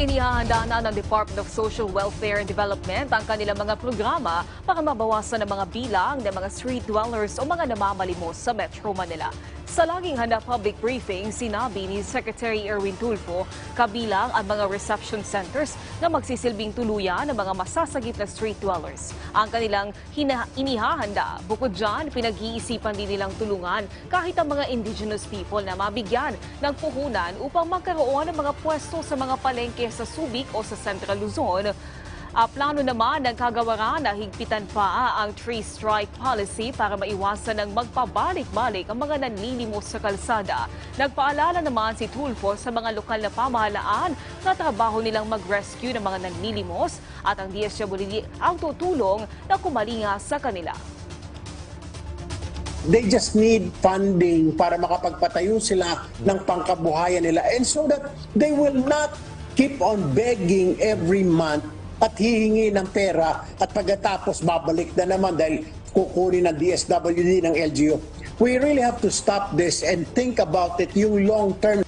Inihahanda na ng Department of Social Welfare and Development ang kanilang mga programa para mabawasan ang mga bilang ng mga street dwellers o mga namamalimos sa Metro Manila. Sa laging handa public briefing, sinabi ni Secretary Erwin Tulfo kabilang ang mga reception centers na magsisilbing tuluyan ng mga masasagip na street dwellers. Ang kanilang inihahanda. Bukod dyan, pinag-iisipan din nilang tulungan kahit ang mga indigenous people na mabigyan ng puhunan upang magkaroon ng mga pwesto sa mga palengke sa Subic o sa Central Luzon. Ah, plano naman ng kagawaran na higpitan pa ang three strike policy para maiwasan ng magpabalik-balik ang mga nanlilimos sa kalsada. Nagpaalala naman si Tulfo sa mga lokal na pamahalaan na trabaho nilang mag-rescue ng mga nanlilimos at ang DSWD ang tutulong na kumalinga sa kanila. They just need funding para makapagpatayo sila ng pangkabuhayan nila. And so that they will not keep on begging every month at hihingi ng pera at pagkatapos babalik na naman dahil kukunin ng DSWD ng LGU. We really have to stop this and think about it yung long term